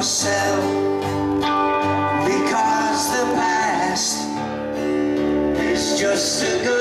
yourself because the past is just a good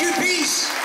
you peace.